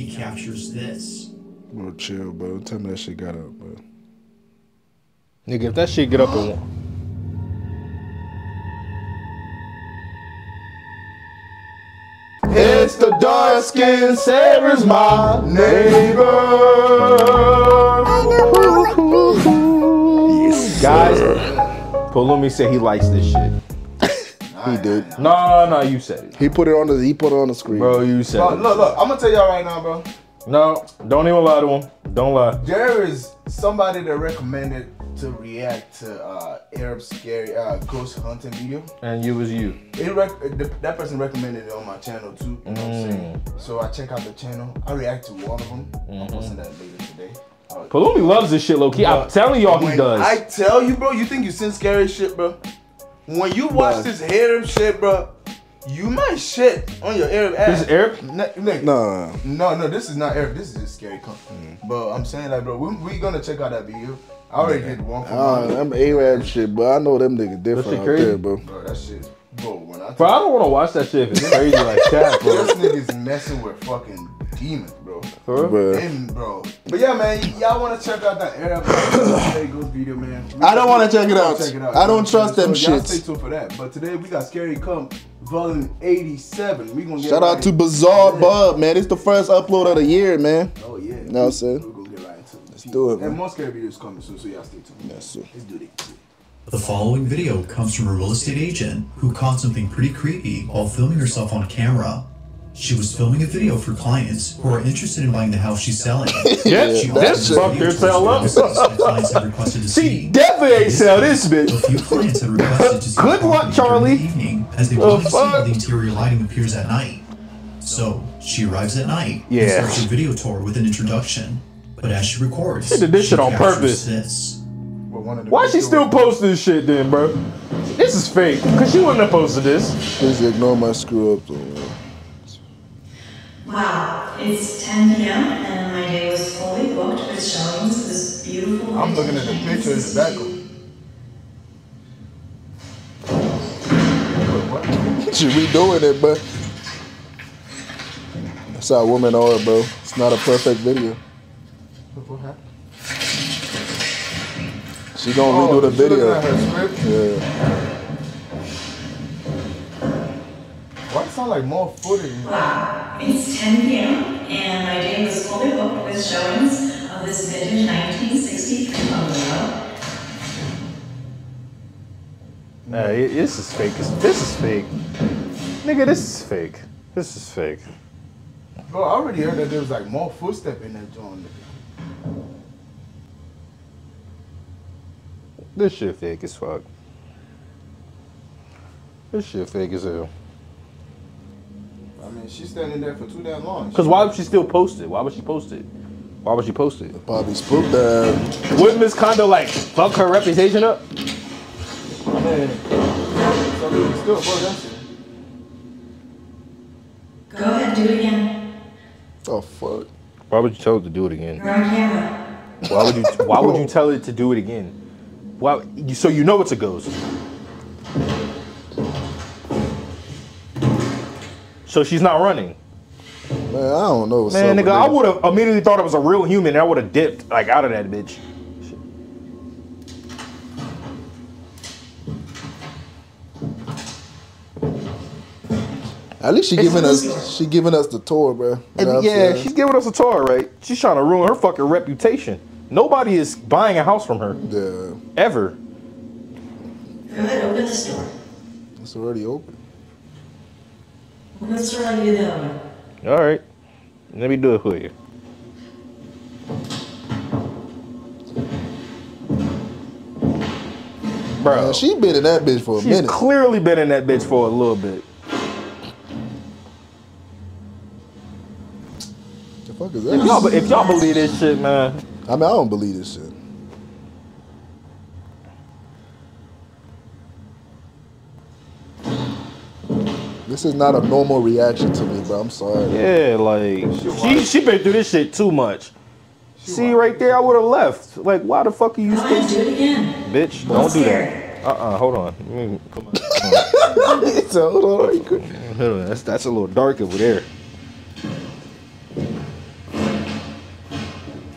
he captures this. Bro, chill, bro. Tell me that shit got up, bro. Nigga, if that shit get up in one. It's the Darkskin Saviors my neighbor. Guys, Palumi said he likes this shit. He did. No, no, no, you said it. He put it on the he put it on the screen. Bro, you said Bro, it. look, look, I'm gonna tell y'all right now, bro. No, don't even lie to him. Don't lie. There is somebody that recommended to react to uh, Arab scary uh, ghost hunting video. And you was you. It rec- the, that person recommended it on my channel too. You know what I'm saying? Mm. So I check out the channel. I react to one of them. Mm-hmm. I'm posting that later today. Uh, Palumi loves this shit, low key. I'm telling y'all he does. I tell you, bro, you think you seen scary shit, bro? When you watch Bruh. this Arab shit, bro, you might shit on your Arab ass. This is Arab? Ne- nigga, Nah. no, no, this is not Arab. This is just scary. Con- Mm. But I'm saying like, bro, we, we gonna check out that video. I already did one for Uh, mine. I'm Arab shit, but I know them niggas different shit out crazy. there, bro. Bro, that shit, bro. When I Bro, I don't want to watch that shit if it's crazy like that, bro. this nigga's messing with fucking demons, bro. For real? Bro. Them, bro. But yeah, man, y- y'all want to check out that Arab Scary Ghost video, man? We I don't wanna check it out. I don't trust them so Y'all shits. stay tuned for that. But today we got Scary Comp Volume 87. We gonna get Shout right out to Bizarre Yeah. Bub, man. It's the first upload of the year, man. Oh yeah. Know what I'm saying? We're gonna get right into it. Let's do it, And man. more scary videos coming soon, so y'all stay tuned. Yes, sir. Let's do it. The following video comes from a real estate agent who caught something pretty creepy while filming herself on camera. She was filming a video for clients who are interested in buying the house she's selling. Yeah, She this uploaded fucked video herself to up. her business that clients had requested to She see. definitely ain't sell this A bitch. few clients had requested to see Good luck, Charlie. the evening as they The wanted to see how the interior lighting appears at night. So she arrives at night Yeah. and starts a video tour with an introduction. But as she records, She did this shit on purpose. This. But one of the Why she still post this shit then, bro? This is fake. Cause she wouldn't have posted this. Please ignore my screw up, though, man. Wow, it's 10 p.m. and my day was fully booked with showings of this beautiful. I'm looking at the picture in the background. She redoing it, but That's how women are, bro. It's not a perfect video. What happened? She gonna Oh, redo the video. at her script? Yeah. Sound like more footage? Wow, it's 10 p.m. and my day was fully booked with showings of this vintage 1963 bungalow. Nah, this is fake. This- This is fake. Nigga, this is fake. This is fake. Bro, I already heard that there was like more footstep in that joint. This shit fake as fuck. This shit fake as hell. I mean, she's standing there for too damn long. Cause why would she still post it? Why would she post it? Why would she post it? Probably spooked her. Uh, Wouldn't Miss Condo like fuck her reputation up? I mean, so we still work that shit. Go ahead, do it again. Oh fuck. Why would you tell her to do it again? You're on camera. Why would you? Why would you tell it to do it again? Why? You, so you know it's a ghost. So she's not running. Man, I don't know what's Man, up. nigga, I would have immediately thought it was a real human. and I would have dipped like out of that bitch. At least she giving us she giving us the tour, bro. You know yeah, she's giving us a tour, right? She's trying to ruin her fucking reputation. Nobody is buying a house from her Yeah, ever. Go ahead, open the store. it's already open. Open the store like you do the other one. All right, let me do it for you. Bro, Man, she been in that bitch for a she's minute. clearly been in that bitch for a little bit. the fuck is If y'all, that? if y'all believe this shit, man, I mean, I don't believe this shit. This is not a normal reaction to me, bro. I'm sorry. Yeah, like she she been through this shit too much. She See right there, I would have left. Like, why the fuck are you still? Do it again. Bitch, don't do that. Uh uh hold on. Come on. it's hold on. That's that's a little dark over there.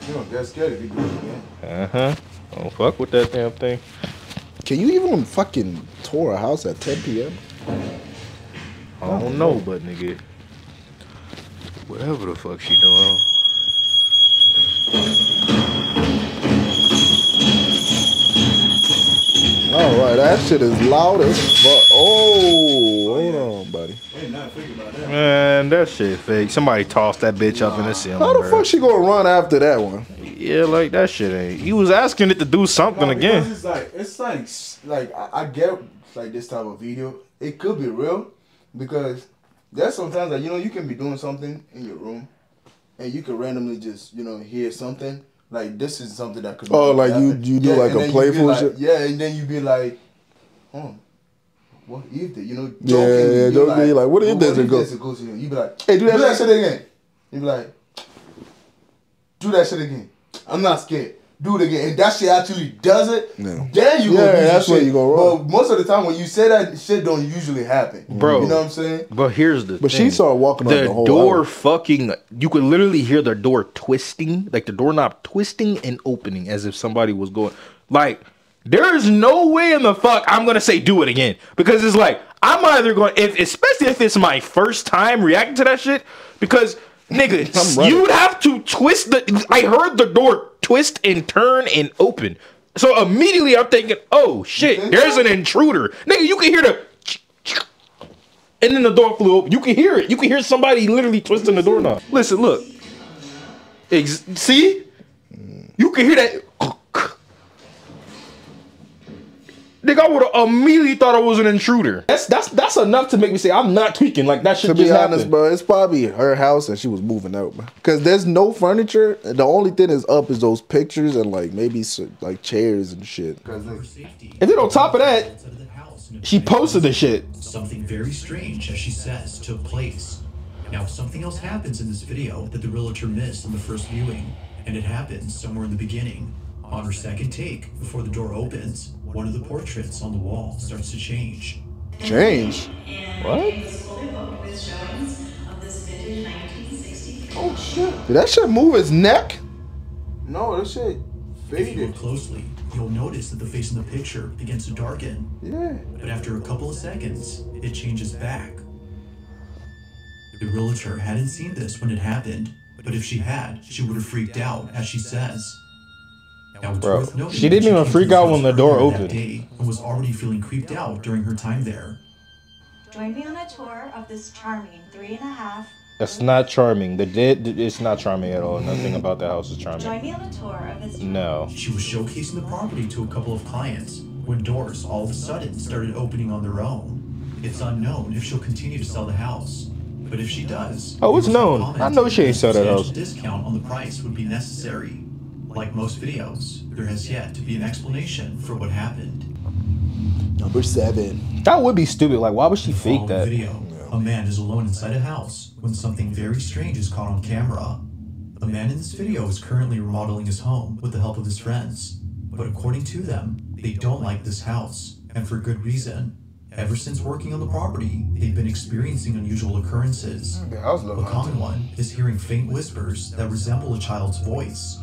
You that's scary if you do it again. Uh huh. Don't fuck with that damn thing. Can you even fucking tour a house at 10 p.m.? I don't know, but nigga, whatever the fuck she doing. All right, that shit is loud as fuck. Oh, oh hold on, buddy. Ain't nothing figured about that. Man, that shit fake. Somebody tossed that bitch up in the ceiling. How the bro. fuck she gonna run after that one? Yeah, like that shit ain't. He was asking it to do something No, again. It's like it's like like I, I get like this type of video. It could be real because there's sometimes that you know you can be doing something in your room and you can randomly just you know hear something like this is something that could. Oh, like you- happen. you do like a you playful like- shit? Yeah, and then you be like, oh. What if the, you know, Yeah, joking, yeah, you joking, like, what if there's a ghost? there's a ghost in here? You be like, hey, do that, Do that shit again. You be like, do that shit again. I'm not scared. Do it again. And that shit actually does it. Yeah. Then you Yeah, gonna that's your where shit. you gonna roll. But most of the time when you say that shit don't usually happen. Mm. Bro. You know what I'm saying? But here's the But thing. she started walking the, the whole door house. fucking you could literally hear the door twisting like the doorknob twisting and opening as if somebody was going like there is no way in the fuck i'm gonna say do it again because it's like i'm either going if especially if it's my first time reacting to that shit because nigga you'd have to twist the i heard the door twist and turn and open so immediately i'm thinking oh shit there's an intruder nigga you can hear the and then the door flew open. You can hear it. You can hear somebody literally twisting the doorknob. Listen, look. Ex- see? You can hear that. Nigga, I would have immediately thought I was an intruder. That's that's that's enough to make me say I'm not tweaking. Like that should To be honest, happened. bro, it's probably her house and she was moving out, bro. Because there's no furniture. The only thing is up is those pictures and like maybe like chairs and shit. Because For safety. And then on top of that, outside of the house in a she posted the shit. Something very strange, as she says, took place. Now, something else happens in this video that the realtor missed in the first viewing, and it happens somewhere in the beginning. On her second take, before the door opens, one of the portraits on the wall starts to change. Change. What? it was fully booked with showings of this vintage 1963 oh shit. Did that shit move his neck? No, that shit If you look faded. closely, you'll notice that the face in the picture begins to darken, Yeah. but after a couple of seconds, it changes back. The realtor hadn't seen this when it happened, but if she had, she would have freaked out, as she says. Now, it's Bro, worth noting she didn't that even freak out when the door opened. day And was already feeling creeped out during her time there. Join me on a tour of this charming three and a half. That's not charming. The dead. It's not charming at all. Nothing about the house is Join charming. me on a tour of this. No. She was showcasing the property to a couple of clients when doors all of a sudden started opening on their own. It's unknown if she'll continue to sell the house, but if she does, Oh, it's known. I know she ain't a sell that house. Discount on the price would be necessary. Like most videos, there has yet to be an explanation for what happened. Number seven. That would be stupid. Like, why would she fake that? video, a man is alone inside a house when something very strange is caught on camera. The man in this video is currently remodeling his home with the help of his friends. But according to them, they don't like this house, and for good reason. Ever since working on the property, they've been experiencing unusual occurrences. The house look A common one is hearing faint whispers that resemble a child's voice.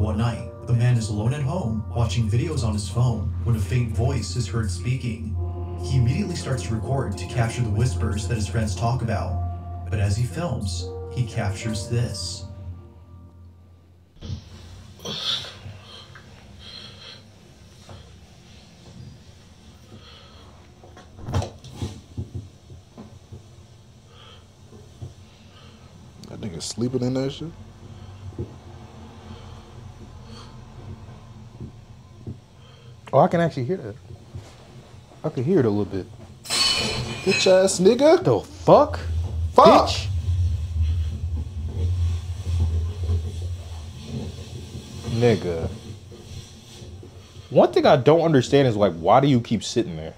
One night, the man is alone at home watching videos on his phone when a faint voice is heard speaking. He immediately starts to record to capture the whispers that his friends talk about. But as he films, he captures this. That nigga sleeping in that shit. Oh, I can actually hear that. I can hear it a little bit. Bitch ass nigga. The fuck? Fuck. Bitch. Nigga. One thing I don't understand is like, why do you keep sitting there?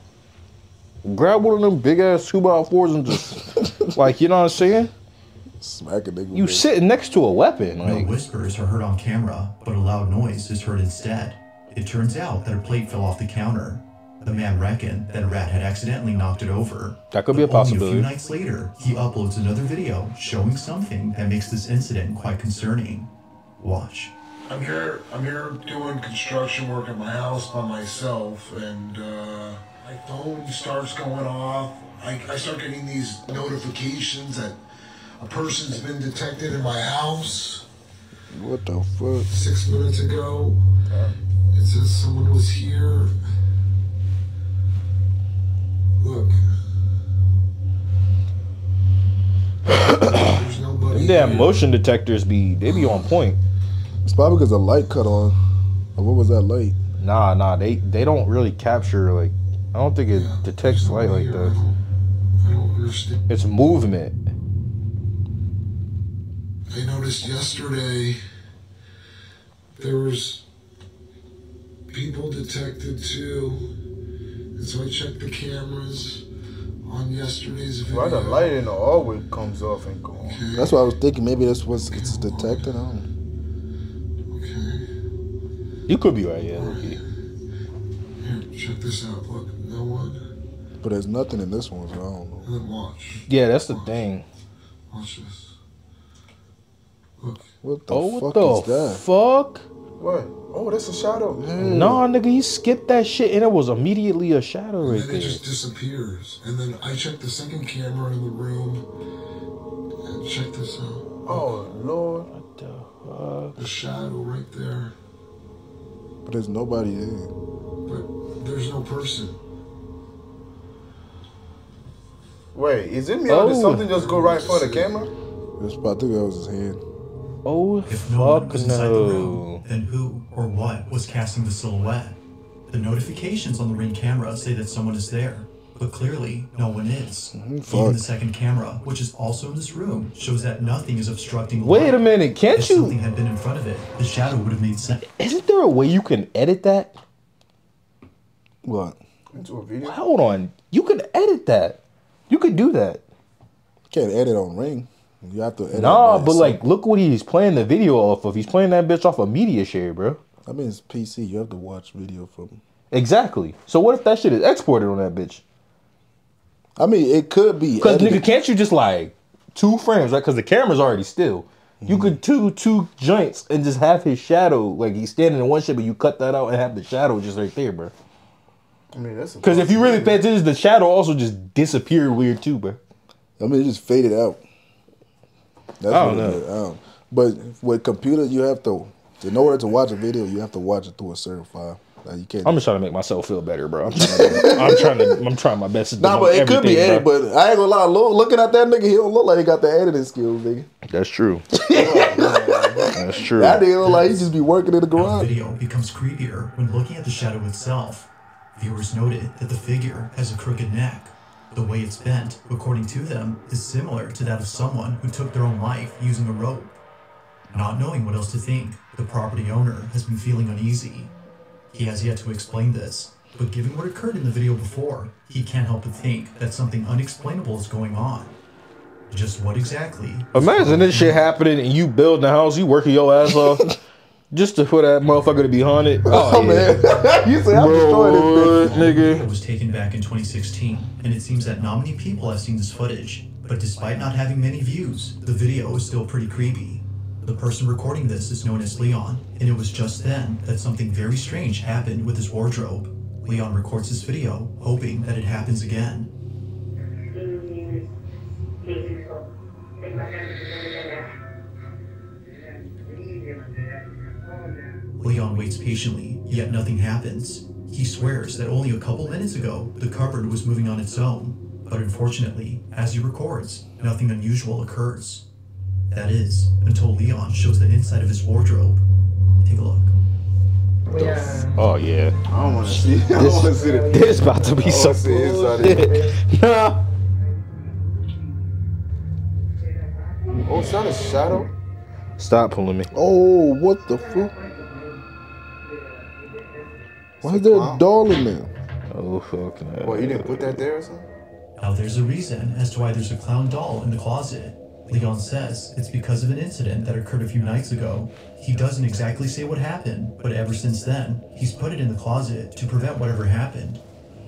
Grab one of them big ass two by fours and just, like, you know what I'm saying? Smack a nigga. You with sitting next to a weapon. No Like, whispers are heard on camera, but a loud noise is heard instead. It turns out that a plate fell off the counter. The man reckoned that a rat had accidentally knocked it over. That could be a But only possibility. A few nights later, he uploads another video showing something that makes this incident quite concerning. Watch. I'm here. I'm here doing construction work at my house by myself, and uh, my phone starts going off. I, I start getting these notifications that a person's been detected in my house What the fuck? six minutes ago. It says someone was here. Look. There's nobody. Them damn here. motion detectors be they be on point. It's probably because the light cut on. Or what was that light? Nah, nah, they they don't really capture like I don't think it detects light like Here, I that. don't- I don't understand. It's movement. I noticed yesterday there was people detected too, and so I checked the cameras on yesterday's video. Why the light in the hallway comes off and go on? That's what I was thinking. Maybe that's what it's detecting. I don't know. Okay, You could be right, yeah. Loki. here, check this out. Look, no one. But there's nothing in this one, so I don't know. And then watch. Yeah, that's the thing. Watch this. Look, What the Oh, fuck what is the that? fuck? What? Oh, that's a shadow. Mm. Nah, nigga, he skipped that shit and it was immediately a shadow and right then it just disappears. And then I checked the second camera in the room. And check this out. Oh Lord. What the fuck? The shadow right there. But there's nobody there. But there's no person. Wait, is it me or did Oh. something just go right in front of the camera? It's, I think that was his hand. Oh If no one was inside the room, then who or what was casting the silhouette? The notifications on the ring camera say that someone is there, but clearly no one is. Even the second camera, which is also in this room, shows that nothing is obstructing. Wait light. a minute, can't If something you had been in front of it, the shadow would have made sense. isn't there a way you can edit that? What? Into a video. Hold on. You can edit that. You could do that. Can't edit on ring. You have to edit. Nah, by but like look what he's playing the video off of. He's playing that bitch off of media share, bro. I mean, it's PC. You have to watch video from. Exactly. So what if that shit is exported on that bitch? I mean, it could be. Because edited. nigga, can't you just like two frames, right? Because the camera's already still. You Mm-hmm. could two two joints and just have his shadow, like he's standing in one shit, but you cut that out and have the shadow just right there, bro. I mean, that's Because if you really pay attention, the shadow also just disappeared weird too, bro. I mean, it just faded out. That's I don't what it know. did. I don't- But with computer, you have to. In order to watch a video, you have to watch it through a certain file. Like you can't. I'm just trying to make myself feel better, bro. I'm trying to, I'm trying to, I'm trying my best to do Nah, but it could be everything, edited. But I ain't gonna lie. Look, looking at that nigga, he don't look like he got the editing skills, nigga. That's true. Oh, That's true. That nigga look like he just be working in the Now, the garage. video becomes creepier when looking at the shadow itself. Viewers noted that the figure has a crooked neck. The way it's bent, according to them, is similar to that of someone who took their own life using a rope. Not knowing what else to think, the property owner has been feeling uneasy. He has yet to explain this, but given what occurred in the video before, he can't help but think that something unexplainable is going on. Just what exactly? Imagine this shit happening and you building a house, you working your ass off just to for that motherfucker to be haunted. Oh, Oh yeah. man, you say I'm destroying this Bro, bitch. It was taken back in 2016, and it seems that not many people have seen this footage. But despite not having many views, the video is still pretty creepy. The person recording this is known as Leon, and it was just then that something very strange happened with his wardrobe. Leon records this video, hoping that it happens again. Leon waits patiently, yet nothing happens. He swears that only a couple minutes ago the cupboard was moving on its own, but unfortunately, as he records, nothing unusual occurs. That is, until Leon shows the inside of his wardrobe. Take a look. Oh, yeah. I don't want to see. I don't want to see the. This about to be so wanna see inside of bullshit. Nah. Oh, is that a shadow? Stop pulling me. Oh, what the fuck? Why is there a doll in there? Oh, fuck. no. What, you didn't put that there or something? Now, there's a reason as to why there's a clown doll in the closet. Leon says it's because of an incident that occurred a few nights ago. He doesn't exactly say what happened, but ever since then, he's put it in the closet to prevent whatever happened.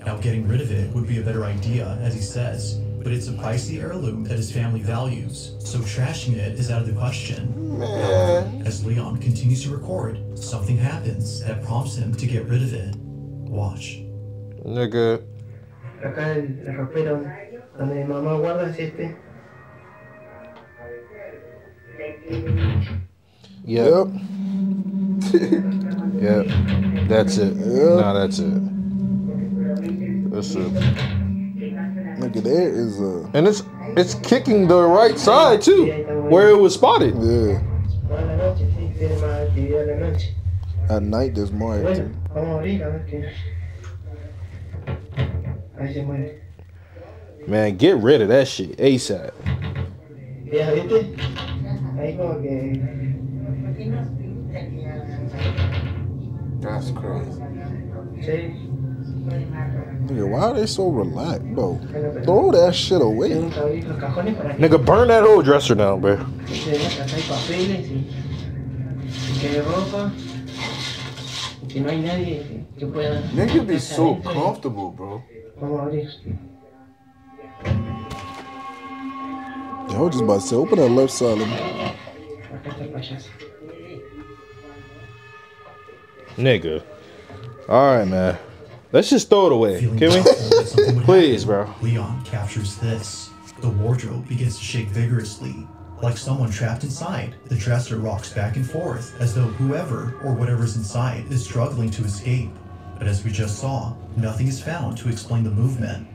Now, getting rid of it would be a better idea, as he says, but it's a pricey heirloom that his family values, so trashing it is out of the question. Man, As Leon continues to record, something happens that prompts him to get rid of it. Watch. Nigga. Acá el, el ropero donde mi mamá guarda es este. Yep. yep. That's it. Nah, that's it. That's it. Nigga, there is a And it's it's kicking the right side too, where it was spotted. yeah. Toda la noche, sí, tiene más actividad en la noche. At night, there's more activity. vamos a abrir a ver qué. Ahí se mueve. Man, get rid of that shit ASAP. Ya, ¿viste? Ahí. That's crazy. Nigga, why are they so relaxed, bro? Throw that shit away. Tengo que abrir los cajones para que. Nigga, burn that whole dresser down, bro. se vea que acá hay papeles y. y que hay ropa. Y que no hay nadie que, que pueda. Nigga be so comfortable, bro. Vamos a abrir. Yeah, I was just about to say, open that left side. Let me, Acá está el payaso. Nigga. All right, man. Let's just throw it away, Feeling can we? doubtful that something would Please, happen, bro. Leon captures this. The wardrobe begins to shake vigorously. Like someone trapped inside, the dresser rocks back and forth as though whoever or whatever's inside is struggling to escape. But as we just saw, nothing is found to explain the movement.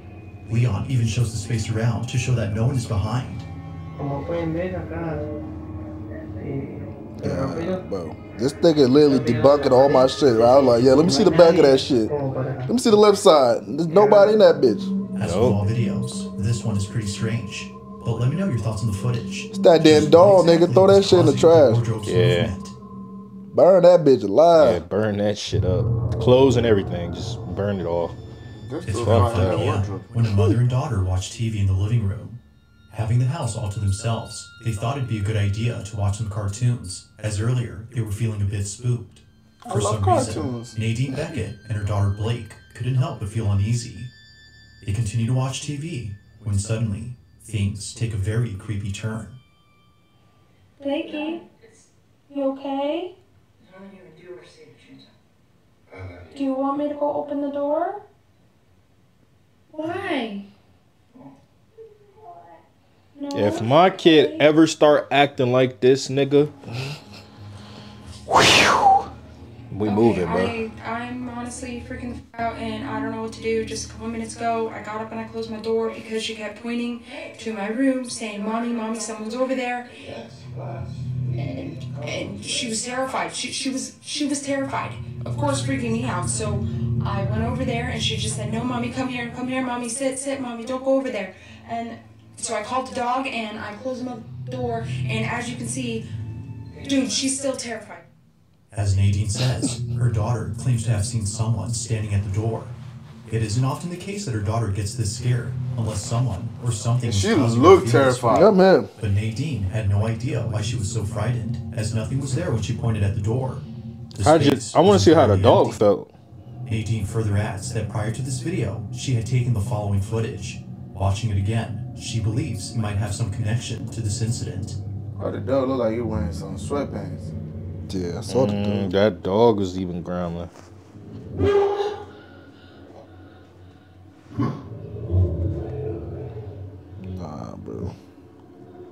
Leon even shows the space around to show that no one is behind. Como pueden ver acá. eh, el yeah, bro. This nigga literally debunking all my shit. Right? I was like, yeah, let me see the back of that shit. Como para. Let me see the left side. There's nobody in that bitch. As with all videos, this one is pretty strange. But let me know your thoughts on the footage. It's that damn dog, nigga. Throw that shit in the trash. Yeah. Burn that bitch alive. Yeah, burn that shit up. Clothes and everything. Just burn it all. Just It's to around 5 p.m. when a mother and daughter watch TV in the living room. Having the house all to themselves, they thought it'd be a good idea to watch some cartoons, as earlier they were feeling a bit spooked. I For love some cartoons. reason, Nadine Beckett and her daughter Blake couldn't help but feel uneasy. They continue to watch TV when suddenly things take a very creepy turn. Blakey, you okay? Uh, do you want me to go open the door? Why? No? If my kid ever start acting like this, nigga, we moving, bro. I, I'm honestly freaking out and I don't know what to do. Just a couple minutes ago, I got up and I closed my door because she kept pointing to my room saying, Mommy, Mommy, someone's over there. And, and she was terrified. She, she was she was terrified. Of course, freaking me out. So I went over there and she just said, No, Mommy, come here, come here, Mommy, sit, sit, Mommy, don't go over there. And so I called the dog and I closed my door. And as you can see, dude, she's still terrified. As Nadine says, her daughter claims to have seen someone standing at the door. It isn't often the case that her daughter gets this scared, unless someone or something. Is she causing her looked to feel terrified. Yeah, man. But Nadine had no idea why she was so frightened, as nothing was there when she pointed at the door. The I just I want to see how the entirely dog empty. felt. Nadine further adds that prior to this video, she had taken the following footage. Watching it again, she believes it might have some connection to this incident. Oh, the dog look like he wearing some sweatpants. Yeah, I saw the Mm, dog. that dog was even growling. Nah, bro.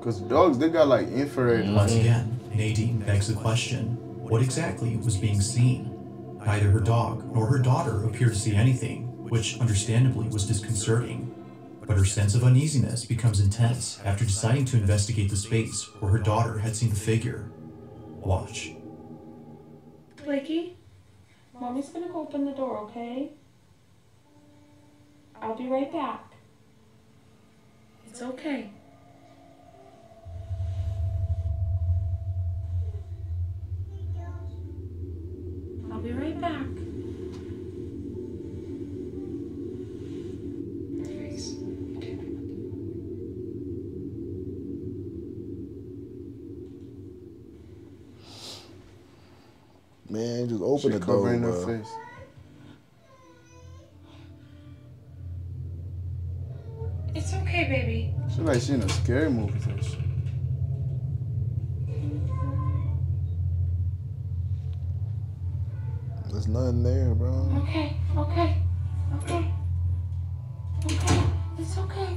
Cause dogs, they got like infrared. Once again, Nadine begs the question what exactly was being seen? Neither her dog nor her daughter appear to see anything, which understandably was disconcerting. But her sense of uneasiness becomes intense after deciding to investigate the space where her daughter had seen the figure. Watch. Blakey, Mommy's gonna go open the door, okay? I'll be right back. It's okay. I'll be right back. Man, just open She the door, covering her bro. face. It's okay, baby. She like she in a scary movie. type shit. There's nothing there, bro. Okay, okay, okay. Okay, it's okay.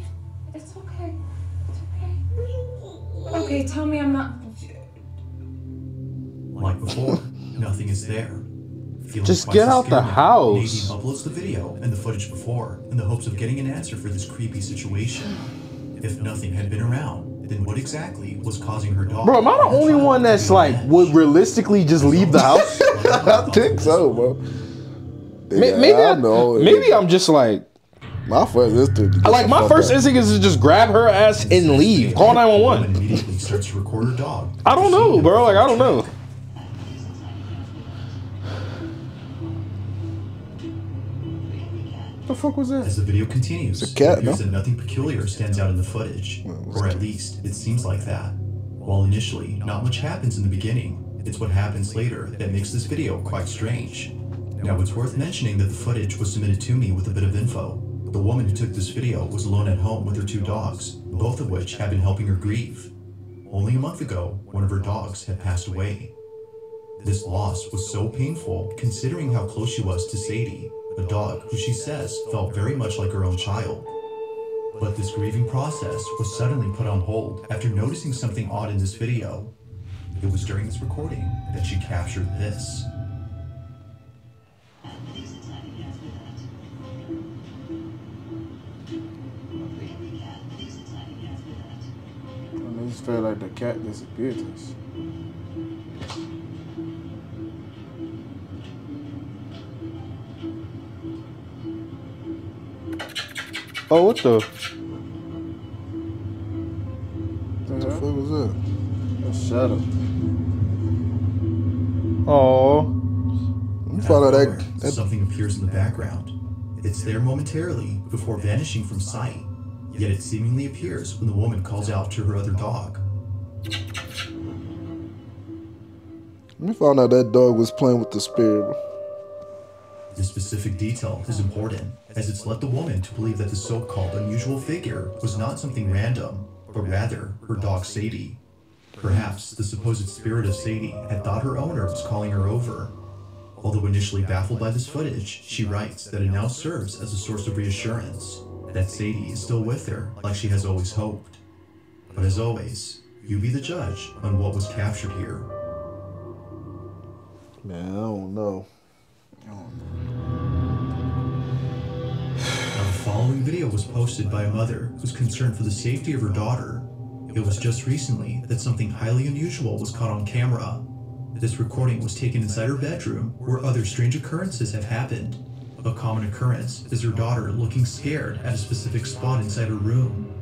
It's okay. It's okay. Okay, tell me I'm not. Like before, nothing is there. Feeling Just get out the scared now, house. Nadine uploads the video and the footage before in the hopes of getting an answer for this creepy situation. If nothing had been around, then what exactly was causing her dog? Bro, am I the only one that's like edge? would realistically just leave the house? I think so, bro. May- Yeah, maybe I I, know. maybe I'm just like My first instinct. is like my first up. instinct is to just grab her ass and leave. Call nine one one. one The one. woman immediately starts to record her dog. I don't know, bro. Like I don't know. The fuck was that? As the video continues, It's a cat, it appears no? that nothing peculiar stands out in the footage, or at least it seems like that. While initially not much happens in the beginning, it's what happens later that makes this video quite strange. Now it's worth mentioning that the footage was submitted to me with a bit of info. The woman who took this video was alone at home with her two dogs, both of which had been helping her grieve. Only a month ago, one of her dogs had passed away. This loss was so painful considering how close she was to Sadie, a dog who she says felt very much like her own child. But this grieving process was suddenly put on hold after noticing something odd in this video. It was during this recording that she captured this. I just feel like the cat disappeared. Oh, what the? What the fuck was that? A shadow. Oh, You found out Out that, that something appears in the background. It's there momentarily before vanishing from sight, yet it seemingly appears when the woman calls out to her other dog. we found out that dog was playing with the spirit. Specific detail is important, as it's led the woman to believe that the so-called unusual figure was not something random, but rather her dog Sadie. Perhaps the supposed spirit of Sadie had thought her owner was calling her over. Although initially baffled by this footage, she writes that it now serves as a source of reassurance, that Sadie is still with her like she has always hoped. But as always, you be the judge on what was captured here. Man, I don't know. Now, the following video was posted by a mother who's concerned for the safety of her daughter. It was just recently that something highly unusual was caught on camera. This recording was taken inside her bedroom where other strange occurrences have happened. A common occurrence is her daughter looking scared at a specific spot inside her room.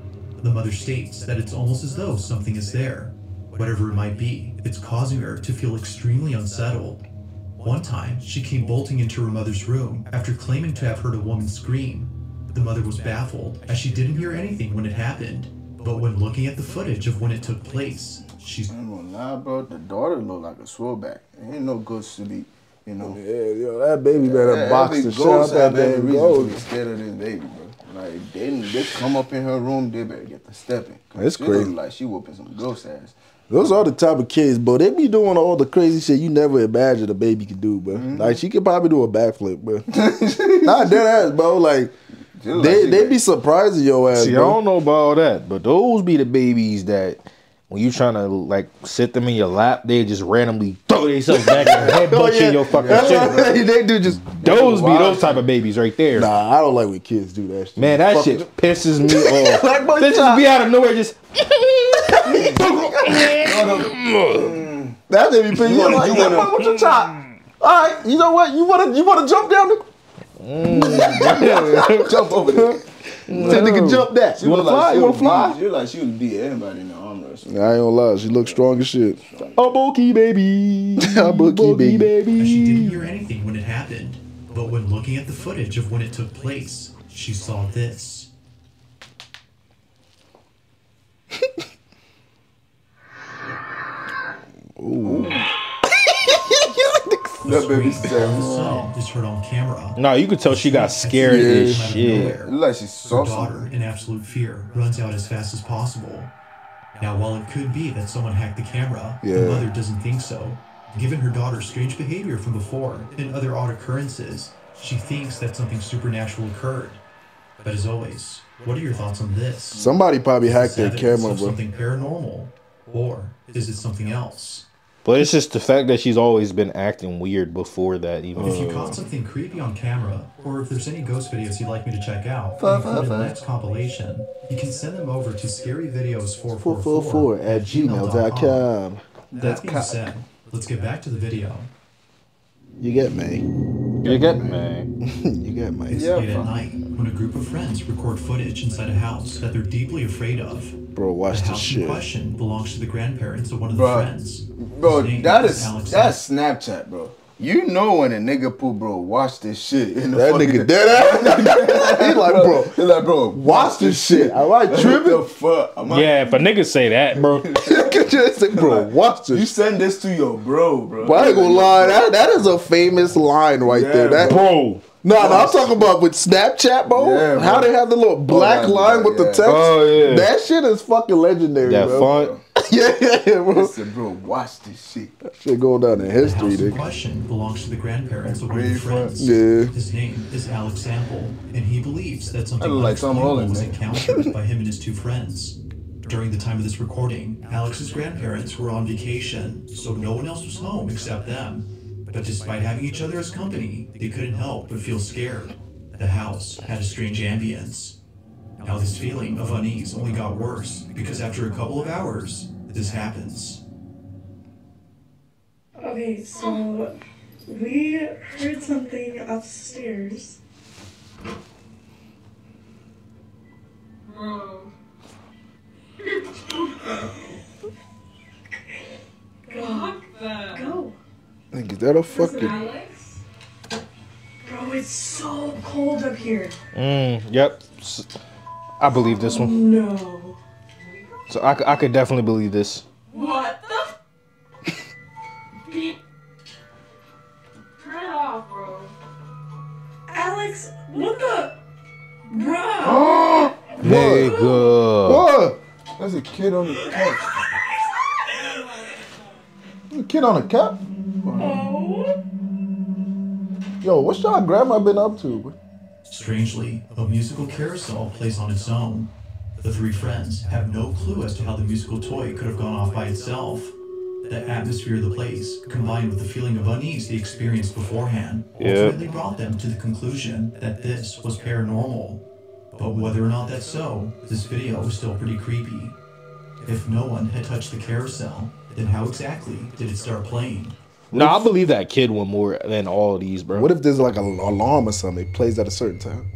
The mother states that it's almost as though something is there. Whatever it might be, it's causing her to feel extremely unsettled. One time, she came bolting into her mother's room after claiming to have heard a woman scream. The mother was baffled as she didn't hear anything when it happened, but when looking at the footage of when it took place, she's I ain't gonna lie, bro. The daughter look like a swellback. Ain't no good sleep, you know. Yeah, yo, that baby better Yeah, box the shit ghost out that have every damn reason to be scared of this baby, bro. Like they, they come up in her room, they better get the stepping. That's she crazy. Like she whooping some ghost ass. Those are the type of kids, bro. They be doing all the crazy shit you never imagined a baby could do, bro. Mm-hmm. Like she could probably do a backflip, bro. Not dead ass, bro. Like She they like she they like- be surprising your ass, see, I don't know about all that, but those be the babies that when you trying to like sit them in your lap, they just randomly throw themselves back and headbutt you in oh, your fucking That's shit. what they, they do just. Those be those type of babies right there. Nah, I don't like when kids do that shit. Man, that Fuck shit it. pisses me off. Like, they just be out of nowhere, just That made me feel. You wanna- like, you wanna- what you chop? All right, you know what? You wanna you wanna jump down? The- Mm. jump over there. That nigga jump that. She You wanna look like fly? she You wanna would fly? beat- She like she would beat everybody in the arm wrestling. I ain't gonna lie, she looks strong as shit. a bulky baby, A bulky baby. as she didn't hear anything when it happened, but when looking at the footage of when it took place, she saw this. That baby The sad. sound is heard on camera. No, you could tell she got scared as Out of shit. nowhere. Like she Her saw daughter, something. in absolute fear, runs out as fast as possible. Now, while it could be that someone hacked the camera, Yeah. the mother doesn't think so. Given her daughter's strange behavior from before and other odd occurrences, she thinks that something supernatural occurred. But as always, what are your thoughts on this? Somebody probably hacked this their camera, of bro. Something paranormal, or is it something else? But it's just the fact that she's always been acting weird before that. Even If you caught something creepy on camera, or if there's any ghost videos you'd like me to check out, Five, including five, the next compilation, you can send them over to scaryvideos444 444 at gmail.com. That's That being said, let's get back to the video. You get me. you get me. you get me. It's late at night when a group of friends record footage inside a house that they're deeply afraid of. Bro, watch The this house in shit. question belongs to the grandparents of one of the friends. Bro, His name that is Alex that's Snapchat, bro. You know when a nigga put bro, watch this shit. In the That nigga dead ass. He like, bro, He's like, bro, watch this shit. I like what tripping. the fuck? Am I- Yeah, if a nigga say that, bro. Just say, bro, watch You this. send this to your bro, bro. But I ain't gonna lie, that, that is a famous line right Yeah, there. That, Bro. No, no, I'm talking about with Snapchat, bro. Yeah, bro. How they have the little oh, black that- line with the text. Oh, yeah. That shit is fucking legendary, That bro. font. yeah, yeah, yeah, bro. Listen, bro, watch this shit. That shit going down in The history, house in nigga. question belongs to the grandparents of one of the friends. Yeah. His name is Alex Sample, and he believes that something I like Tom unexplainable Holland, was man. encountered by him and his two friends. During the time of this recording, Alex's grandparents were on vacation, so no one else was home except them. But despite having each other as company, they couldn't help but feel scared. The house had a strange ambience. Now this feeling of unease only got worse because after a couple of hours, this happens. Okay, so we heard something upstairs. Go. Go. Nigga, is that a fucking. Bro, it's so cold up here. Mm, yep. I believe this one. No. So I, I could definitely believe this. What the? Turn it off, bro. Alex, what the? Bro. Nigga. What? There's a kid on the couch. A kid on a cup? Oh. Yo, what's y'all grandma been up to? Strangely, a musical carousel plays on its own. The three friends have no clue as to how the musical toy could have gone off by itself. The atmosphere of the place, combined with the feeling of unease they experienced beforehand, Yep. ultimately brought them to the conclusion that this was paranormal. But whether or not that's so, this video was still pretty creepy. If no one had touched the carousel, then how exactly did it start playing? No, I believe that kid one more than all of these, bro. What if there's like an alarm or something? It plays at a certain time.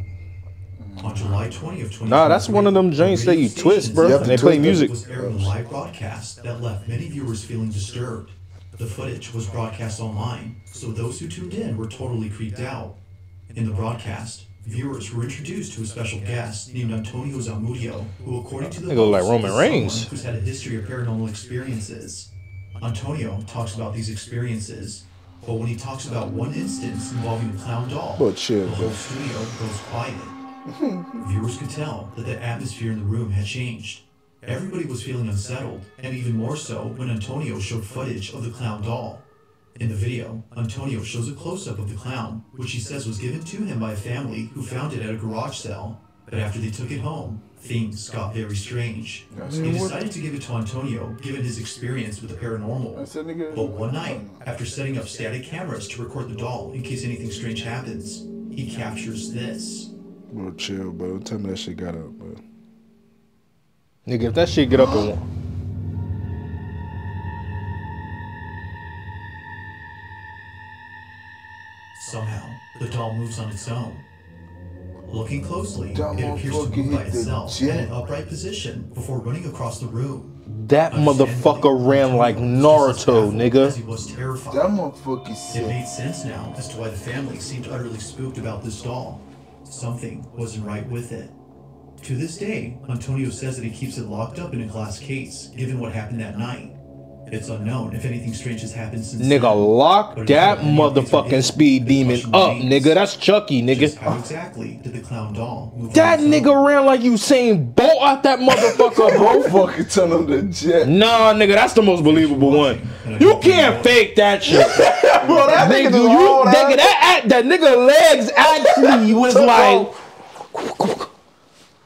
On July 20th, 2023, Nah, that's one of them joints that you twist, bro, stations and they play was music. Was airing a live broadcast that left many viewers feeling disturbed. The footage was broadcast online, so those who tuned in were totally creeped out. In the broadcast, viewers were introduced to a special guest named Antonio Zamudio, who, according to the They look like Roman Reigns. someone who's had a history of paranormal experiences. Antonio talks about these experiences, but when he talks about one instance involving clown doll, But chill, the whole studio goes quiet. Viewers could tell that the atmosphere in the room had changed. Everybody was feeling unsettled, and even more so when Antonio showed footage of the clown doll. In the video, Antonio shows a close-up of the clown, which he says was given to him by a family who found it at a garage sale. But after they took it home, things got very strange. They decided to give it to Antonio, given his experience with the paranormal. That's that nigga. But one night, after setting up static cameras to record the doll in case anything strange happens, he captures this. Bro, chill, bro. Tell me that shit got up, bro. Nigga, if that shit get up and Somehow, the doll moves on its own. Looking closely, That it appears to motherfucker move by itself in an upright position before running across the room. that motherfucker ran like Naruto, As nigga. he was terrified. That motherfucker It sick. made sense now as to why the family seemed utterly spooked about this doll. Something wasn't right with it. To this day, Antonio says that he keeps it locked up in a glass case, given what happened that night. It's unknown if anything strange has happened since Nigga, lock that there are any updates or motherfucking speed demon question up, remains, nigga. That's Chucky, just nigga. how exactly did the clown doll move That nigga phone? ran like Usain Bolt out that motherfucker, bro. Fucking turn on the jet. Nah, nigga, that's the most believable one. You can't fake that shit. Bro, that nigga, nigga you, just nigga, out. that, act- that nigga legs actually was like,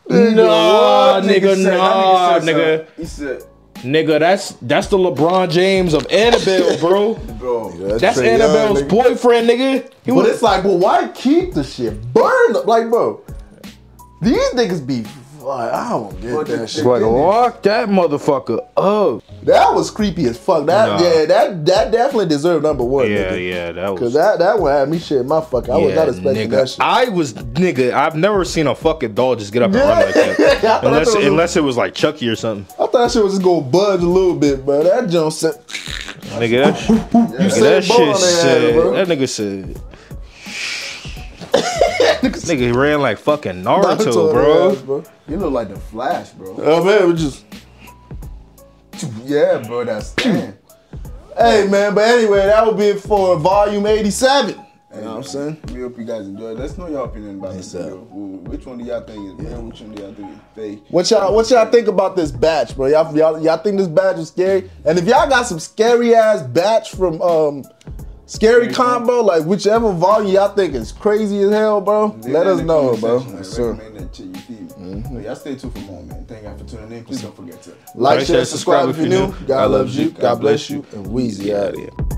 nah, What? nigga, said- that nah, said nigga, something. He said, nigga, that's that's the LeBron James of Annabelle, bro. bro. That's Trae Young, Annabelle's nigga. boyfriend, nigga. He But was, it's like, well, why keep the shit burned? up? Like, bro, these niggas be. Like, I don't get But that shit. like lock that motherfucker up. That was creepy as fuck. That Nah. yeah, that that definitely deserved number one. Yeah, nigga. yeah, that was. Cause that that one had me shit in my fuck. I was not expecting nigga. that shit. I was nigga. I've never seen a fucking doll just get up and Yeah. run like that. unless that was unless it was like Chucky or something. I thought that shit was just gonna budge a little bit, bro. That jump said, Nigga, that, sh- nigga, said that ball shit on their said. bro. That nigga said. nigga ran like fucking Naruto, Naruto, bro. ass, bro. You look like the Flash, bro. Oh man, it was just. Yeah, bro, that's Stan. Hey man, but anyway, that will be it for volume 87. You know what I'm saying? We hope you guys enjoyed. Let's know your opinion about this Yes, sir. video. Which one do y'all think is real? Which one do y'all think is fake? What y'all what y'all think about this batch, bro? Y'all, y'all y'all think this batch is scary? And if y'all got some scary ass batch from um Scary Comp, like whichever volume y'all think is crazy as hell, bro, Leave let us know, bro. Yes, I sir. recommend that shit, So y'all stay tuned for more, man. Thank y'all for tuning in. Please don't forget to Like, share, subscribe if you're new. God loves you. God bless you. And Weezy out of here.